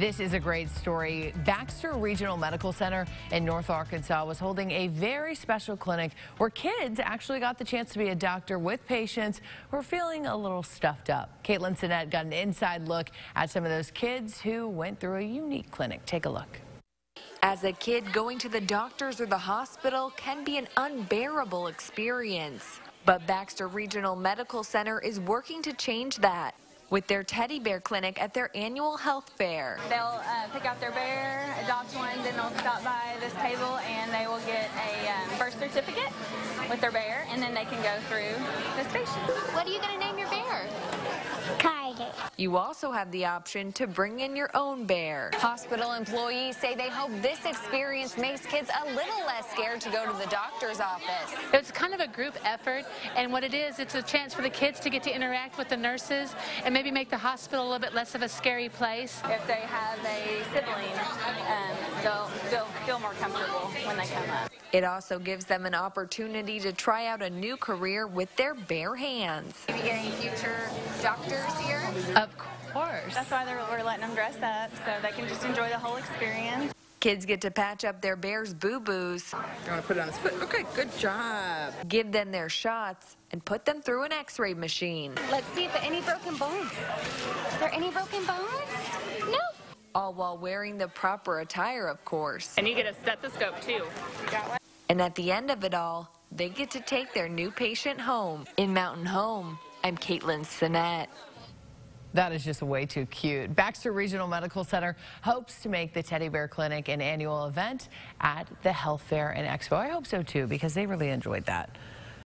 This is a great story. Baxter Regional Medical Center in North Arkansas was holding a very special clinic where kids actually got the chance to be a doctor with patients who are feeling a little stuffed up. Caitlin Sinnett got an inside look at some of those kids who went through a unique clinic. Take a look. As a kid, going to the doctors or the hospital can be an unbearable experience. But Baxter Regional Medical Center is working to change that with their teddy bear clinic at their annual health fair. They'll uh, pick out their bear, adopt one, then they'll stop by this table and they will get a um, birth certificate with their bear, and then they can go through the station. What are you going to name your bear? Carter. You also have the option to bring in your own bear. Hospital employees say they hope this experience makes kids a little less scared to go to the doctor's office. It's kind of a group effort, and what it is, it's a chance for the kids to get to interact with the nurses and maybe make the hospital a little bit less of a scary place. If they have a sibling, um, they'll, they'll feel more comfortable when they come up. It also gives them an opportunity to try out a new career with their bare hands. Maybe getting future doctors here? Of course. That's why we're letting them dress up so they can just enjoy the whole experience. Kids get to patch up their bear's boo-boos. You want to put it on his foot? Okay, good job. Give them their shots and put them through an x-ray machine. Let's see if any broken bones. Is there any broken bones? No. All while wearing the proper attire, of course. And you get a stethoscope, too. And at the end of it all, they get to take their new patient home. In Mountain Home, I'm Caitlin Sinnett. That is just way too cute. Baxter Regional Medical Center hopes to make the Teddy Bear Clinic an annual event at the Health Fair and Expo. I hope so too because they really enjoyed that.